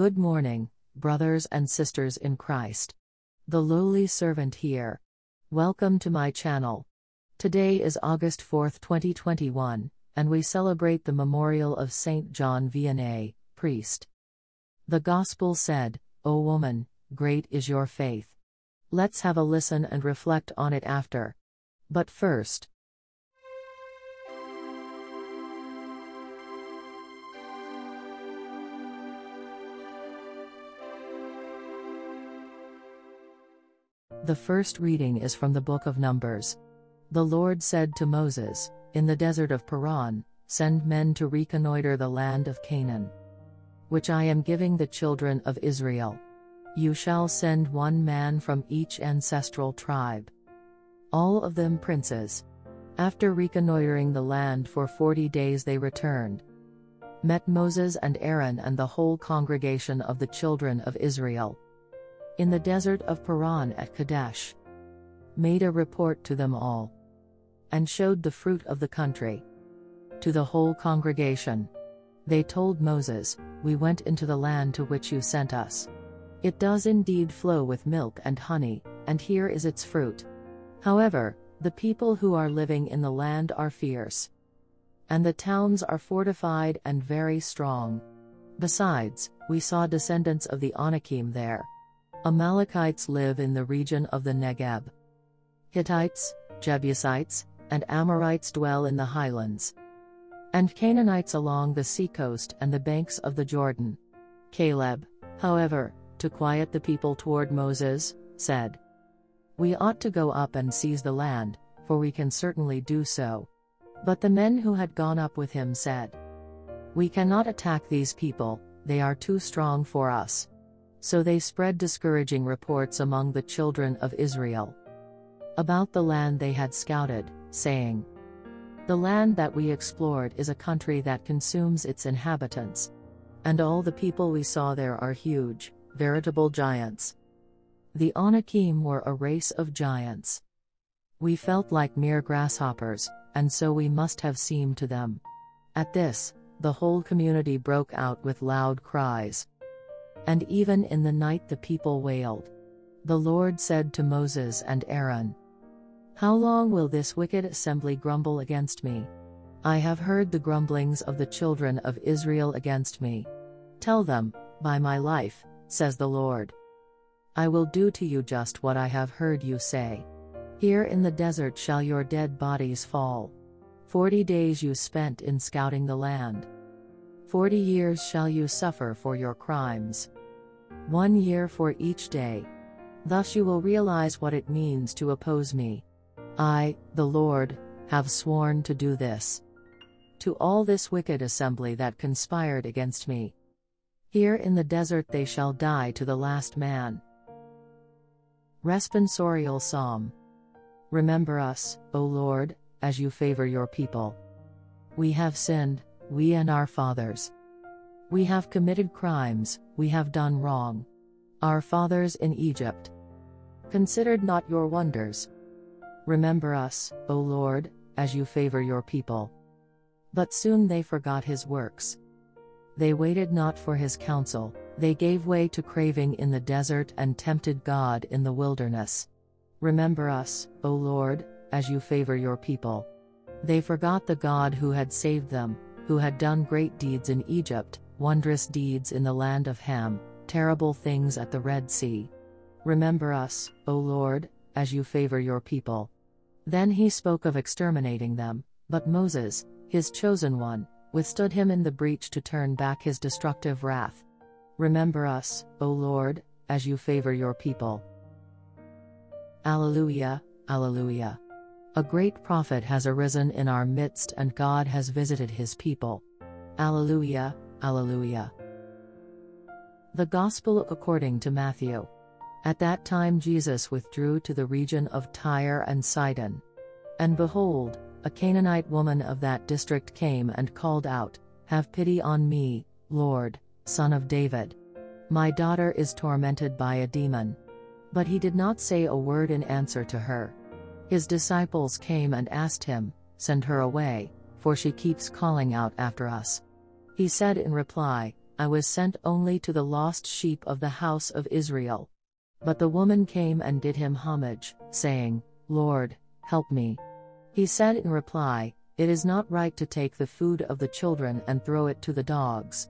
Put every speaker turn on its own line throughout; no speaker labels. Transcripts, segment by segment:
Good morning, brothers and sisters in Christ. The lowly servant here. Welcome to my channel. Today is August 4, 2021, and we celebrate the memorial of Saint John Vianney, priest. The Gospel said, O woman, great is your faith. Let's have a listen and reflect on it after. But first, The first reading is from the book of Numbers. The Lord said to Moses, In the desert of Paran, send men to reconnoiter the land of Canaan, which I am giving the children of Israel. You shall send one man from each ancestral tribe, all of them princes. After reconnoitering the land for forty days, they returned, met Moses and Aaron and the whole congregation of the children of Israel in the desert of Paran at Kadesh. Made a report to them all. And showed the fruit of the country. To the whole congregation. They told Moses, We went into the land to which you sent us. It does indeed flow with milk and honey, and here is its fruit. However, the people who are living in the land are fierce. And the towns are fortified and very strong. Besides, we saw descendants of the Anakim there. Amalekites live in the region of the Negeb. Hittites, Jebusites, and Amorites dwell in the highlands. And Canaanites along the seacoast and the banks of the Jordan. Caleb, however, to quiet the people toward Moses, said, We ought to go up and seize the land, for we can certainly do so. But the men who had gone up with him said, We cannot attack these people, they are too strong for us. So they spread discouraging reports among the children of Israel about the land they had scouted, saying, The land that we explored is a country that consumes its inhabitants. And all the people we saw there are huge, veritable giants. The Anakim were a race of giants. We felt like mere grasshoppers, and so we must have seemed to them. At this, the whole community broke out with loud cries. And even in the night the people wailed. The Lord said to Moses and Aaron, How long will this wicked assembly grumble against me? I have heard the grumblings of the children of Israel against me. Tell them, by my life, says the Lord. I will do to you just what I have heard you say. Here in the desert shall your dead bodies fall. Forty days you spent in scouting the land. Forty years shall you suffer for your crimes. One year for each day. Thus you will realize what it means to oppose me. I, the Lord, have sworn to do this. To all this wicked assembly that conspired against me. Here in the desert they shall die to the last man. Responsorial Psalm. Remember us, O Lord, as you favor your people. We have sinned, we and our fathers. We have committed crimes, we have done wrong. Our fathers in Egypt considered not your wonders. Remember us, O Lord, as you favor your people. But soon they forgot his works. They waited not for his counsel, they gave way to craving in the desert and tempted God in the wilderness. Remember us, O Lord, as you favor your people. They forgot the God who had saved them, who had done great deeds in Egypt, wondrous deeds in the land of Ham, terrible things at the Red Sea. Remember us, O Lord, as you favor your people. Then he spoke of exterminating them, but Moses, his chosen one, withstood him in the breach to turn back his destructive wrath. Remember us, O Lord, as you favor your people. Alleluia, Alleluia. A great prophet has arisen in our midst and God has visited his people. Alleluia, Alleluia. The Gospel according to Matthew. At that time Jesus withdrew to the region of Tyre and Sidon. And behold, a Canaanite woman of that district came and called out, Have pity on me, Lord, son of David. My daughter is tormented by a demon. But he did not say a word in answer to her. His disciples came and asked him, Send her away, for she keeps calling out after us. He said in reply, I was sent only to the lost sheep of the house of Israel. But the woman came and did him homage, saying, Lord, help me. He said in reply, It is not right to take the food of the children and throw it to the dogs.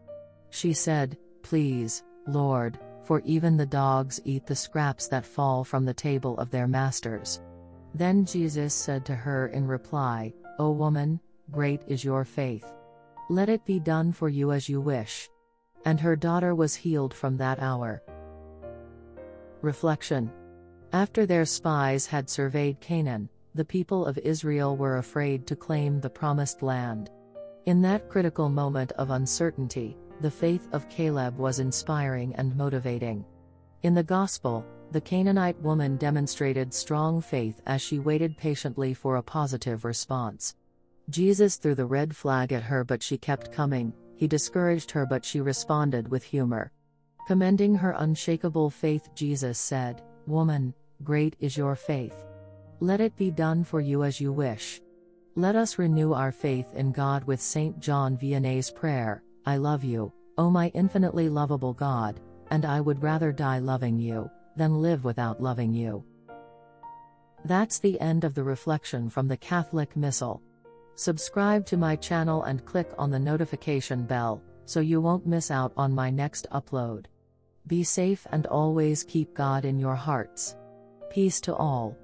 She said, Please, Lord, for even the dogs eat the scraps that fall from the table of their masters. Then Jesus said to her in reply, O woman, great is your faith. Let it be done for you as you wish. And her daughter was healed from that hour. Reflection After their spies had surveyed Canaan, the people of Israel were afraid to claim the promised land. In that critical moment of uncertainty, the faith of Caleb was inspiring and motivating. In the Gospel, the Canaanite woman demonstrated strong faith as she waited patiently for a positive response. Jesus threw the red flag at her, but she kept coming, he discouraged her, but she responded with humor. Commending her unshakable faith, Jesus said, Woman, great is your faith. Let it be done for you as you wish. Let us renew our faith in God with St. John Vianney's prayer I love you, O my infinitely lovable God, and I would rather die loving you than live without loving you. That's the end of the reflection from the Catholic Missal. Subscribe to my channel and click on the notification bell so you won't miss out on my next upload. Be safe and always keep God in your hearts. Peace to all.